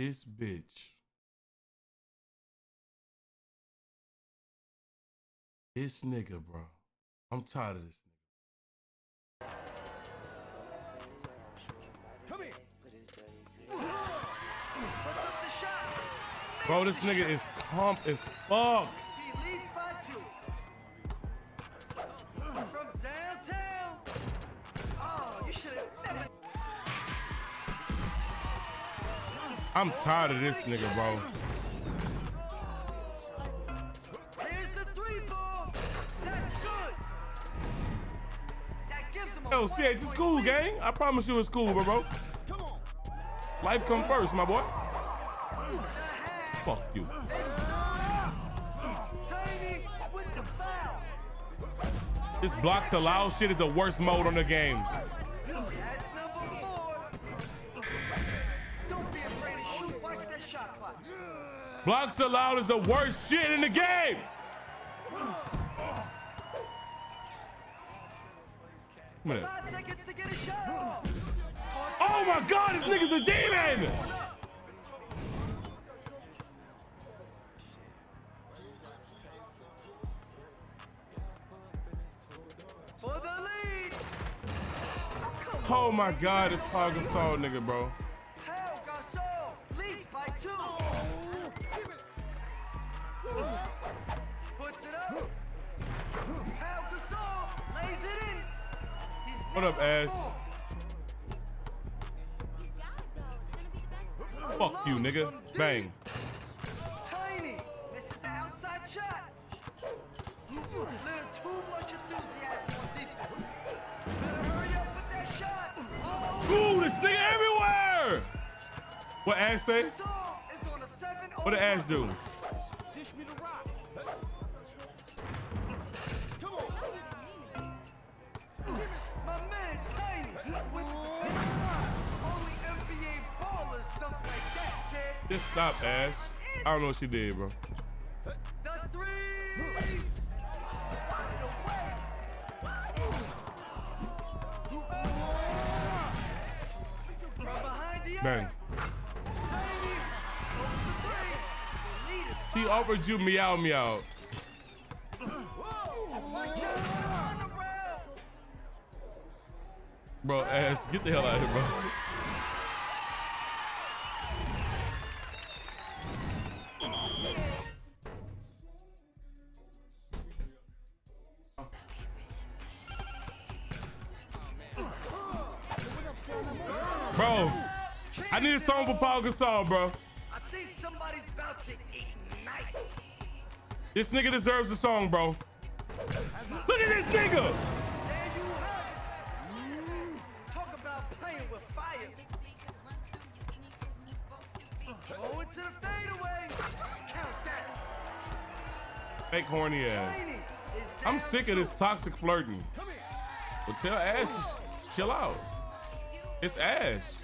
This bitch. This nigga, bro. I'm tired of this nigga. Come here. What's up the shot? Bro, this nigga is comp as fuck. I'm tired of this nigga, bro. Here's the three ball. That's good. That gives him a Yo, one it's cool, gang. I promise you it's cool, bro, bro. Life come first, my boy. Fuck you. Tiny with the foul. This blocks allow shit is the worst mode on the game. Blocks allowed is the worst shit in the game. Come here. Five seconds to get a shot off. Oh my god, this nigga's a demon! For the lead. Oh my god, this Pau Gasol nigga, bro. What up, Ash? Fuck you, nigga. Bang. Tiny misses the outside shot. Little too much enthusiasm on defense. Better hurry up with that shot. Oh, Ooh, this nigga everywhere! What Ash say? Is a. What did Ash do? Just stop, Ash. I don't know what she did, bro. Bang. She offered you meow meow. Bro, ass, get the hell out of here. Bro, Pau Gasol, bro. I think somebody's about to ignite. This nigga deserves a song, bro. Look at this nigga! There you have it. Talk about playing with fire. Oh, it's a fadeaway. Count that. Fake horny ass. I'm sick of this toxic flirting. But tell Ash, chill out. It's Ash.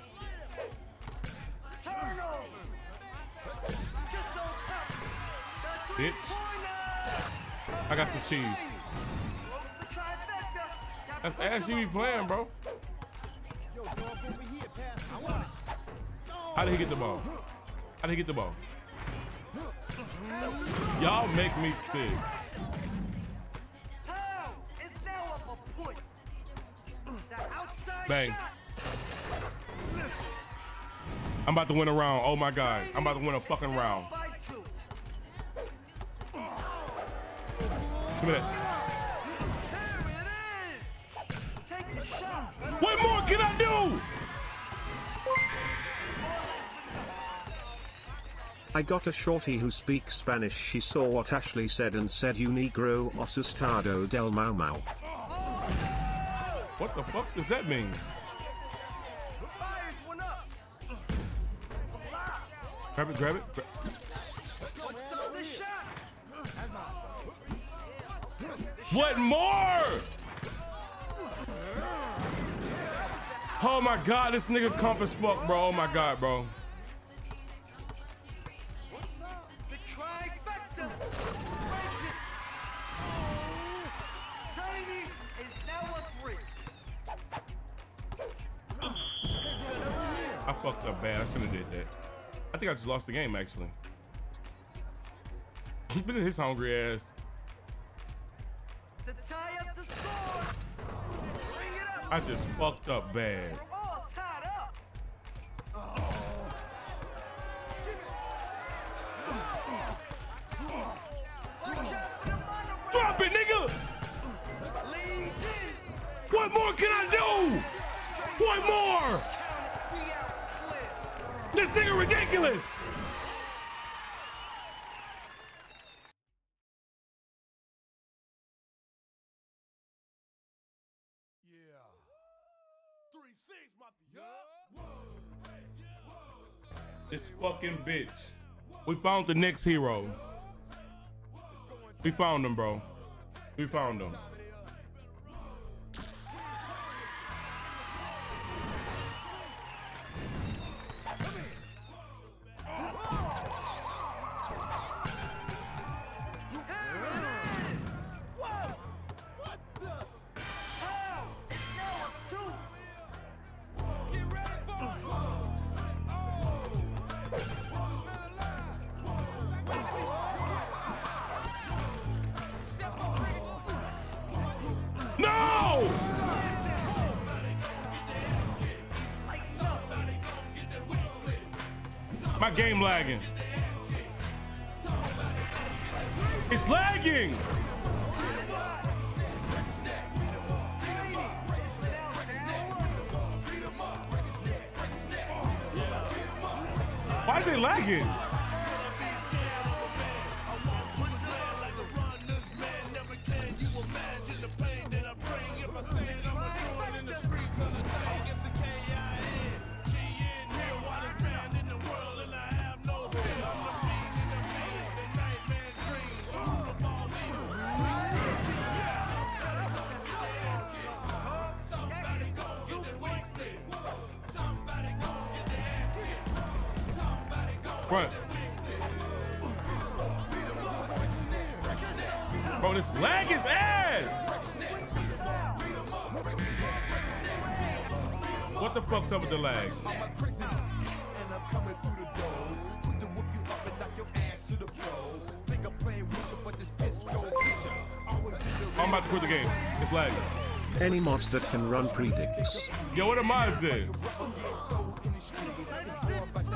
Bitch. I got some cheese. That's Ash you be playing, bro. How did he get the ball? How did he get the ball? Y'all make me sick. Bang. I'm about to win a round. Oh my God. I'm about to win a fucking round. The shot. What more can I do? I got a shorty who speaks Spanish. She saw what Ashley said and said, You negro asustado del mau mau. What the fuck does that mean? Grab it, grab it. gra- What more? Oh my God, this nigga comp as fuck, bro. Oh my God, bro. I fucked up bad. I shouldn't have did that. I think I just lost the game actually. Look at his hungry ass. I just fucked up bad. Fucking bitch. We found the next hero. We found him, bro. We found him. My Front. Bro, this lag is ass. What the fuck's up with the lag? I'm about to quit the game. It's lagging. Any mods that can run predicts. Yo, what the mods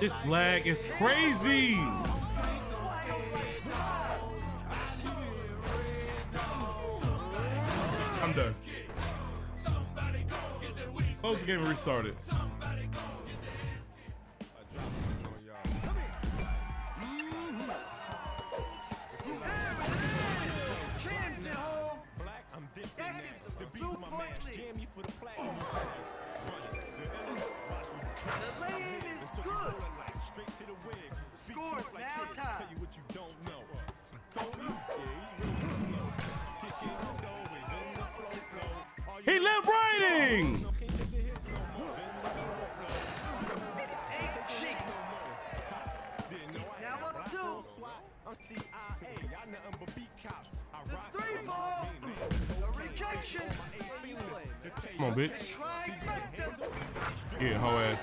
This lag is crazy. I'm done. Close the game and restart it.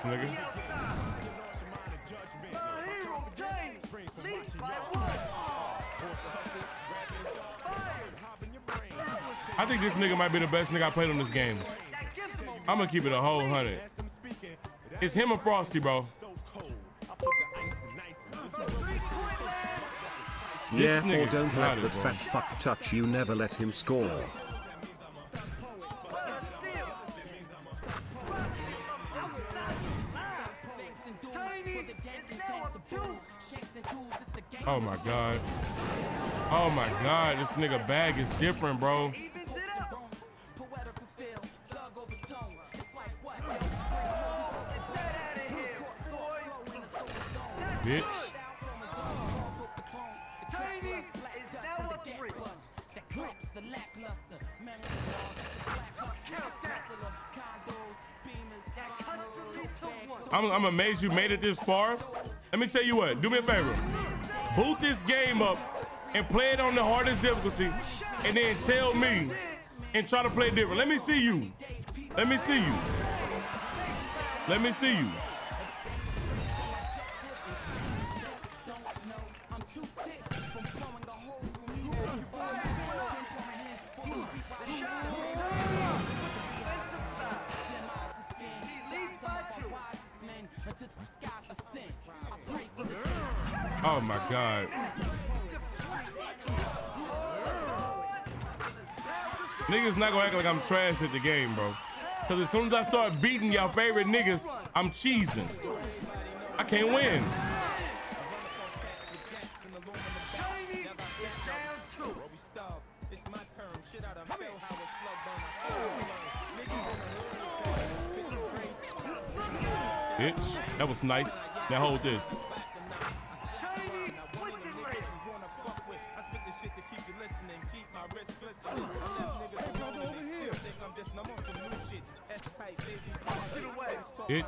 Fired. I think this nigga might be the best nigga I played on this game. That gives him a I'm gonna keep it a whole hundred. It's him and Frosty, bro. Yeah, or don't let that fat fuck touch you, never let him score. Oh my god. Oh my god, this nigga bag is different, bro. Bitch. I'm, I'm amazed you made it this far. Let me tell you what, do me a favor. Boot this game up and play it on the hardest difficulty, and then tell me and try to play different. Let me see you. Let me see you. Let me see you. Oh my God. Niggas not gonna act like I'm trash at the game, bro. Cause as soon as I start beating y'all favorite niggas, I'm cheesing. I can't win. Bitch, that was nice. Now hold this. Bitch.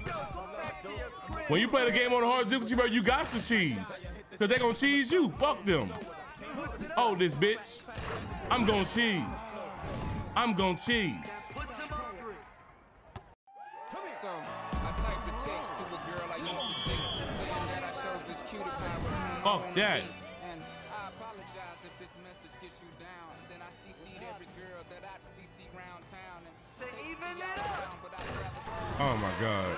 Yo, go back to your crib. When you play the game on the hard difficulty, bro, you got to cheese. Cause they gonna cheese you. Fuck them. Oh, this bitch. I'm gonna cheese. I'm gonna cheese. So, I typed a text to a girl I used to saying that I shows this cutie pie with moon Fuck that. This my god.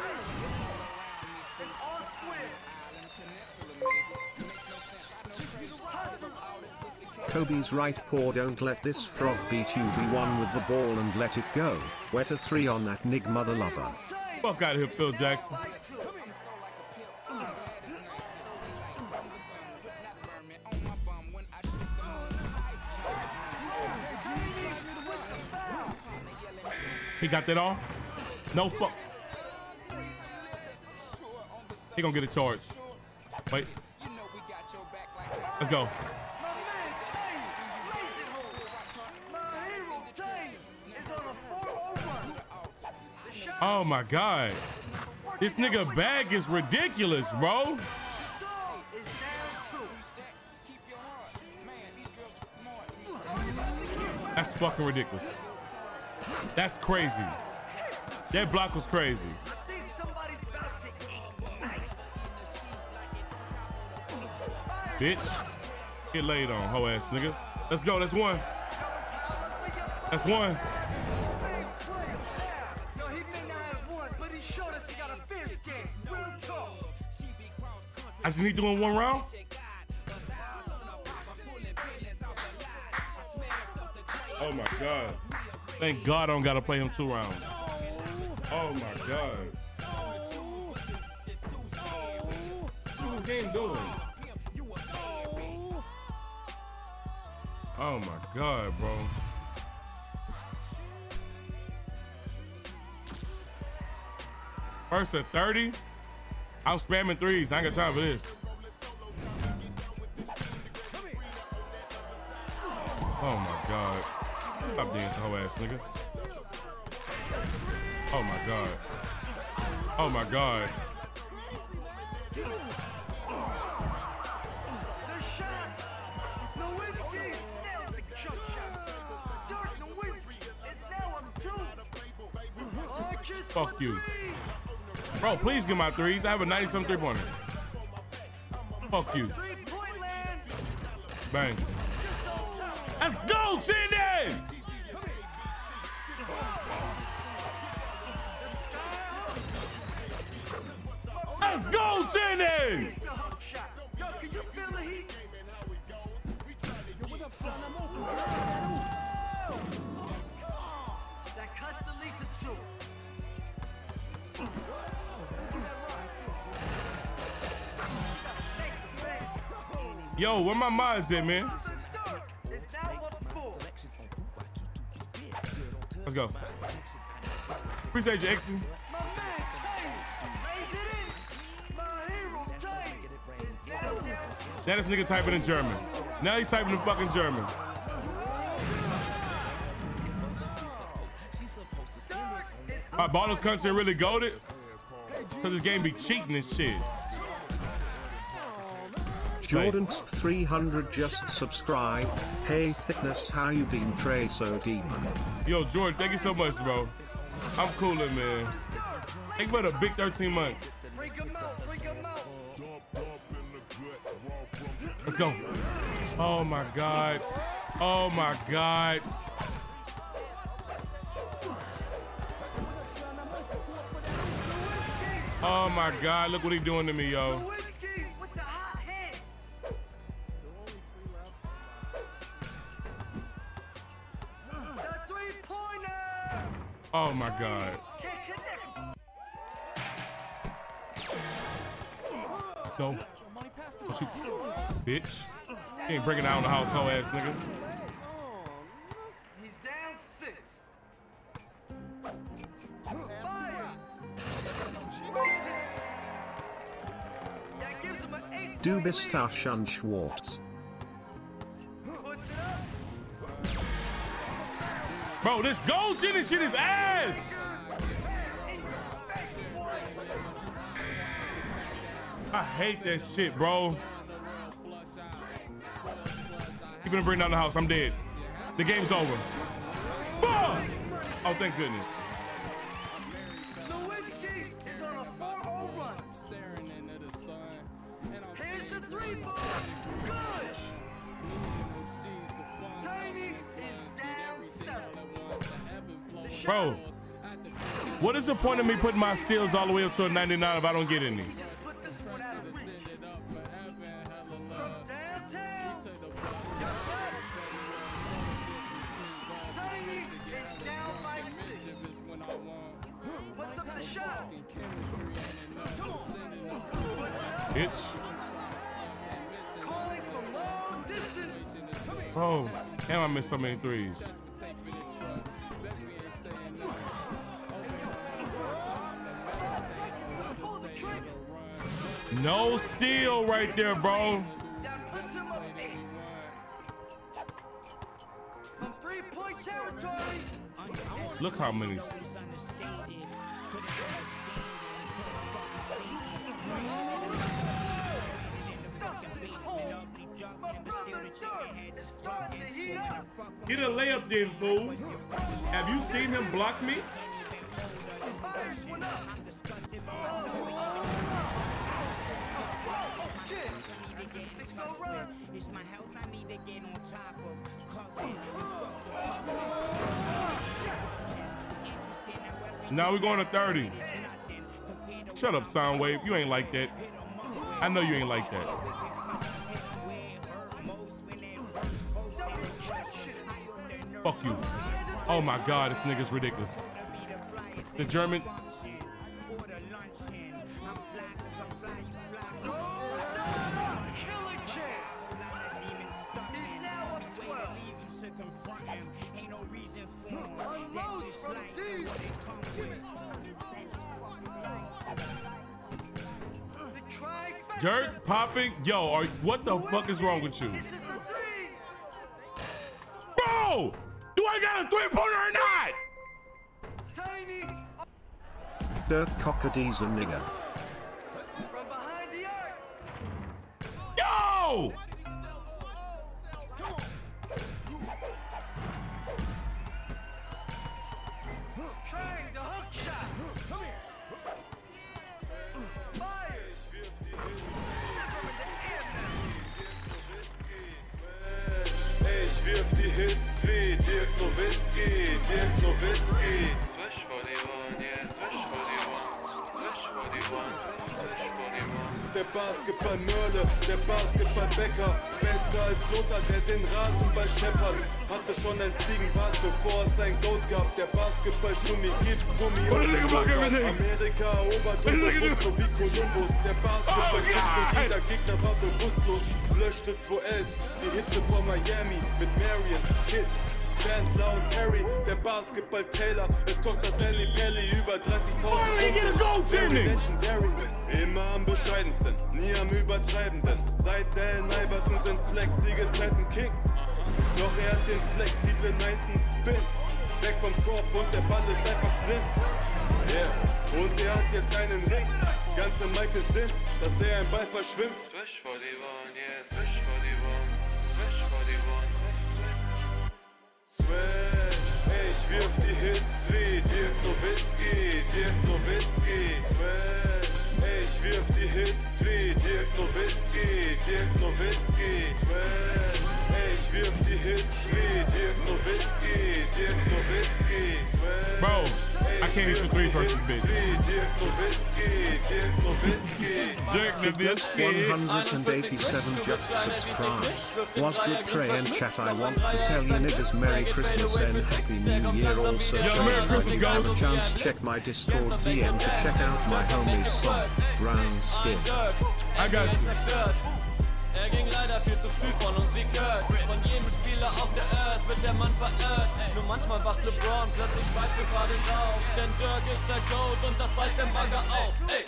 Kobe's right paw don't let this frog beat you be one with the ball and let it go. Wet a three on that nig mother lover. Fuck out of here, Phil Jackson. I'm so like a pill. I'm bad as night. So the light from the sun would not burn me on my bum when I shoot the moon. He got that off? No fuck. He gonna get a charge. Wait, let's go. My man Tiny lays it home. My hero Tiny is on a 4 run. The shot Oh my God. This nigga bag is ridiculous, bro. That's fucking ridiculous. That's crazy. That block was crazy. Bitch. Get laid on, hoe ass nigga. Let's go, that's one. That's one. I just need doing one round. Oh my god. Thank God I don't gotta play him two rounds. Oh my god. What's this game doing? Oh my god, bro. First at 30. I'm spamming threes. I ain't got time for this. Oh my god. Stop dancing, hoe ass nigga. Oh my god. Oh my god. Fuck you. Bro, please get my threes. I have a 90 something three pointer. Fuck you. Bang. Let's go, Cindy! Yo, where my minds at, man? Let's go. Appreciate you, now this nigga typing in German. Now he's typing in fucking German. Is Our country really goaded. Cause this game be cheating and shit. Jordan 300 just subscribed. Hey thickness, how you been Trey so deep? Yo, Jordan, thank you so much, bro. I'm coolin', man. Think about a big 13 months. Let's go. Oh my God. Oh my God. Oh my God. Look what he doing to me, yo. Oh my God. Can't. No. Oh, shoot. Bitch. He ain't breaking down the household ass nigga. He's down six. Fire. Beats it. Bro, this gold gin shit is ass. I hate that shit, bro. He gonna bring down the house. I'm dead. The game's over. Oh, thank goodness. Bro, what is the point of me putting my steals all the way up to a 99 if I don't get any? Bitch. Bro, damn, I missed so many threes. No steal right there, bro. Look how many. Get a layup then, fool. Have you seen him block me? Fires one up. Shit. That's a 6-0 run. It's my health I need to get on top of. Covering and oh, fuck It's interesting that what we Now we're going to 30. is nothing compared to Shut up, Soundwave. You ain't like that. I know you ain't like that. Fuck you. Oh my god, this nigga's ridiculous. The German. Dirt popping. Yo, are, what the fuck is wrong with you? This is the three. Bro! Do I got a three pointer or not? Tiny Dirk Cockadie's a nigga. Hatte schon ein Ziegenbart, bevor es ein Goat gab. Der Basketball Basketball-Schumi gibt Gummi und. Amerika erobert und bewusst so wie Kolumbus. Der Basketball Oh, jeder Gegner war bewusstlos. Löschte 211, die Hitze vor Miami mit Marion, Kid. Chandler und Terry, der Basketball-Taylor. Es kocht das Ellie Pelli über 30.000 Why did he get a gold Very Timmy? legendary. Immer am bescheidensten, nie am übertreibenden. Seit Dan Iverson sind flexige Zeiten King. Doch er hat den flexiblen, nicen Spin. Weg vom Korb und der Ball ist einfach drin. Yeah. Und er hat jetzt einen Ring. Ganz im Michael Sinn, dass er ein Ball verschwimmt. Swish for the one, yeah, swish for the one. Swish for the one, swish, swish. Ey, ich wirf die Hits wie Dirk Nowitzki, Dirk Nowitzki. Ey, ich wirf die Hits wie Dirk Nowitzki, Dirk can't hit three die versus Hits bitch. Dirk Nowitzki, Dirk Nowitzki. Dirk Nowitzki. 187 just subscribed. Was good Trey and chat I want to tell you niggas Merry Christmas and Happy New Year also. Yeah, so Merry if Christmas, you have a chance check my Discord DM to check out my homie's song, Brown Skin. I got you. Er ging leider viel zu früh von uns wie Kurt. Von jedem Spieler auf der Earth wird der Mann verirrt. Nur manchmal wacht LeBron plötzlich schweißgebadet auf. Denn Dirk ist der Goat und das weiß der Bagger auch. Ey.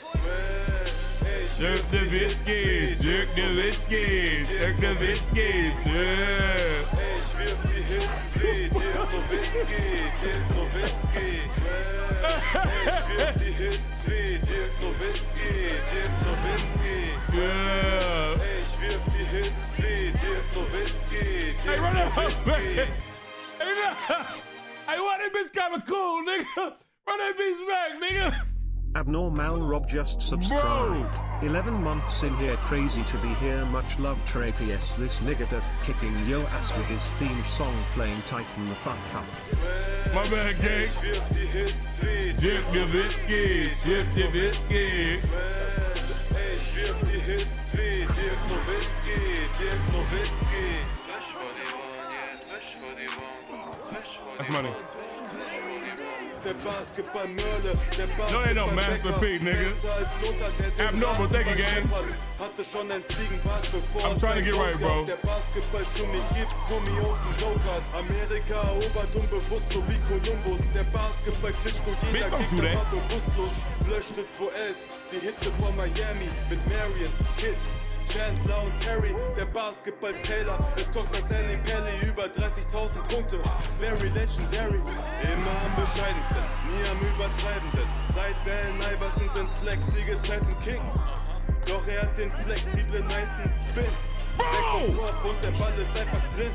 Dirk Nowitzki, Dirk Nowitzki, Dirk Nowitzki, Dirk. Ich wirf die Hits wie Dirk Nowitzki, Dirk Nowitzki. Ich wirf die Hits wie Dirk Nowitzki, Hey, Dirk run that back. Nowitzki. Hey, look. Hey, why that bitch kinda cool, nigga? Run that bitch back, nigga. Abnormal Rob just subscribed. 11 months in here crazy to be here much love Trey PS this nigga duck kicking yo ass with his theme song playing tighten the fuck up. My bad, gang. Ich wirf die Hits wie Dirk Nowitzki, Dirk Nowitzki. That's money. Der Basketball Basketballmörle, der Basketball-Decker Abnormal thinking game Hatte schon ein Ziegenbart, bevor I'm trying to get right, bro. Der Basketball-Schumi gibt. Gummi auf dem Go-Kart. Amerika erobert unbewusst, so wie Kolumbus. Der Basketball-Klitschko, jeder Gegner war bewusstlos. Löschte 211, die Hitze von Miami Mit Marion, Kid Chandler und Terry, der Basketball-Taylor. Es kocht das Ellie Pelli über 30.000 Punkte. Very legendary. Immer am bescheidensten, nie am übertreibenden. Seit Dan Iverson sind flexige Zeiten King. Doch er hat den flexiblen, nicen Spin. Weg vom Korb und der Ball ist einfach drin.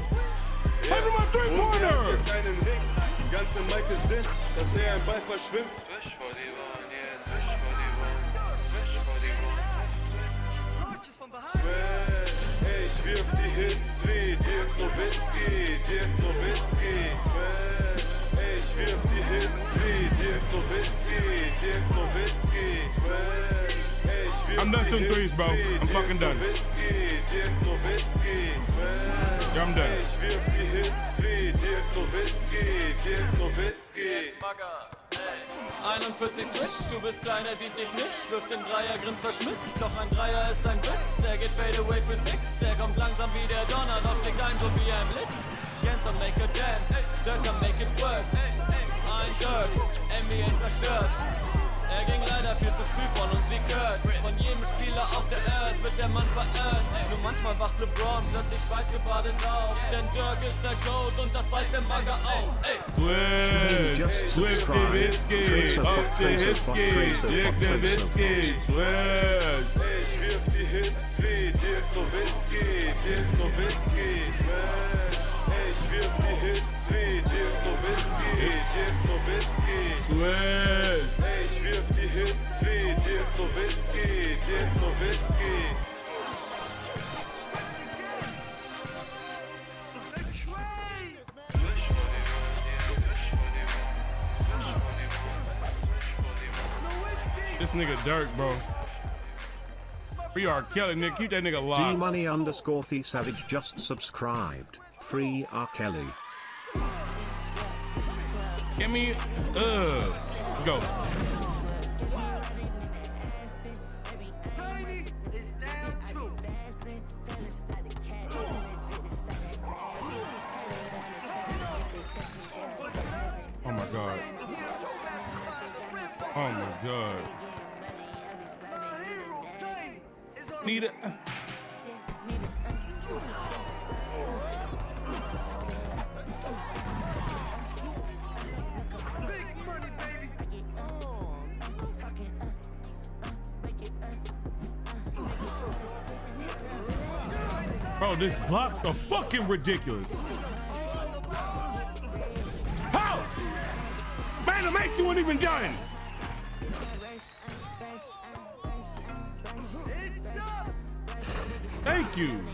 Ja. My three Und er hat jetzt einen Ring. Ganz im Michael Sinn, dass er ein Ball verschwimmt. Ich wirf die Hits wie Dirk Nowitzki, Dirk Nowitzki. Ich wirf die Hits wie Dirk Nowitzki, Dirk Nowitzki. Ich wirf I'm done die shooting threes, bro. I'm fucking done. Nowitzki, Dirk Nowitzki. Yeah, I'm done. ich wirf die Hits wie Dirk Nowitzki, Dirk Nowitzki. Bagger. Ey. 41 Swish, du bist klein, er sieht dich nicht. Wirft den Dreier, grinst verschmitzt. Doch ein Dreier ist ein Witz. Er geht Fade away für Six. Er kommt langsam wie der Donner, doch schlägt ein so wie ein Blitz. And make a dance, Dirk make it work. Ein Dirk, NBA zerstört. Er ging leider viel zu früh von uns wie Kurt. Von jedem Spieler auf der Earth wird der Mann verirrt. Nur manchmal wacht LeBron plötzlich schweißgebadet auf. Denn Dirk ist der Goat und das weiß der Bagger auch. Ey. Swift, Just Swift. Nowitzki, the Tracer, Hitsky, Tracer, Dirk Nowitzki, Swift. Ich wirf die Hits wie Dirk Nowitzki, Dirk Nowitzki. Smash. Ich wirf die Hits wie Dirk Nowitzki, Dirk Nowitzki. Swift. Ich wirf die Hits wie Dirk Nowitzki, Dirk Nowitzki. Trey! Swish for the one, yeah, swish for the one. Swish for the one, swish, swish for the one. Nowitzki! This nigga Dirk, bro. We are killing Nick. Keep that nigga D money underscore The Savage just subscribed. Free R. Kelly. Give me, uh, go. Bro, this blocks are fucking ridiculous. How? The Mason wasn't even done. Thank you.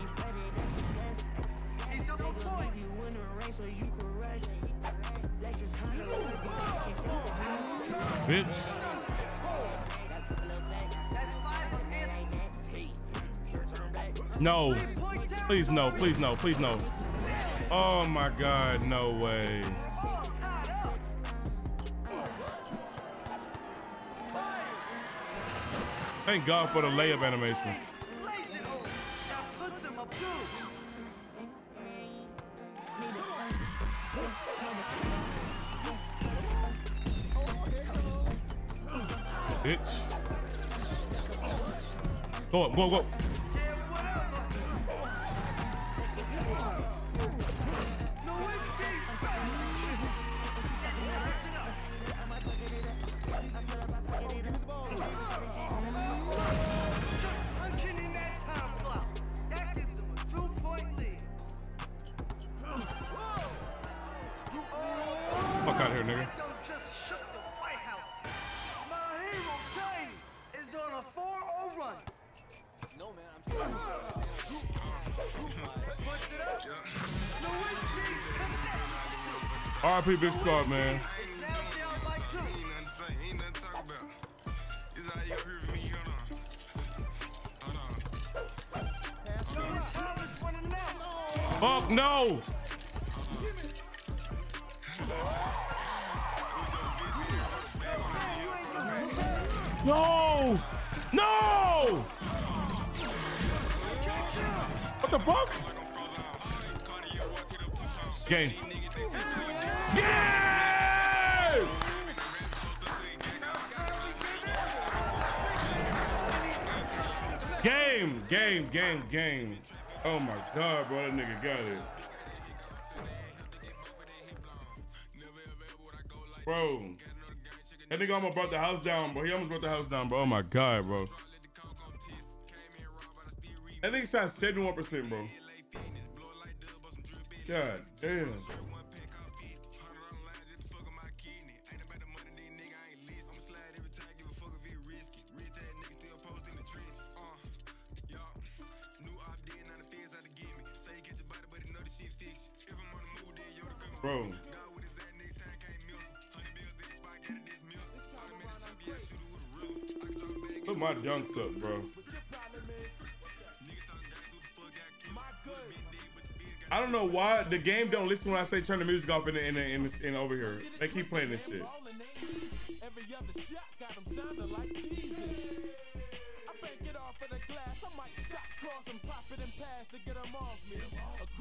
Bitch. No. Please no, please no, please no. Oh my god, no way. Thank God for the layup two. Bitch. Go up, go, go. RP Big Scar, man. Fuck no. No. No. What the fuck? Game. Game, game, game, game. Oh my god, bro, that nigga got it. Bro, that nigga almost brought the house down, bro. He almost brought the house down, bro. Oh my god, bro. That nigga shot 71%, bro. God damn. Bro. Put my dunks up, bro. I don't know why the game don't listen when I say turn the music off in the, in, the, in, the, in over here. They keep playing this shit. Every other shot got sounding like Jesus. I bank it off of the glass. I might stop, cross, and pop it pass to get off me.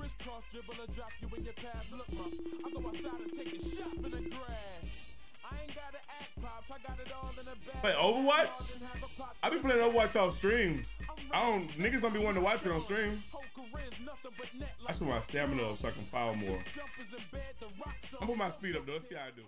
A crisscross dribble or drop you in your path. Look, ma, I go outside and take a shot in the grass. I ain't gotta act pops, I got it all in the bag. Play Overwatch? I be playing Overwatch off stream. I don't niggas don't be wanting to watch it on stream. I should put my stamina up so I can file more. I'm put my speed up though. Let's see how I do.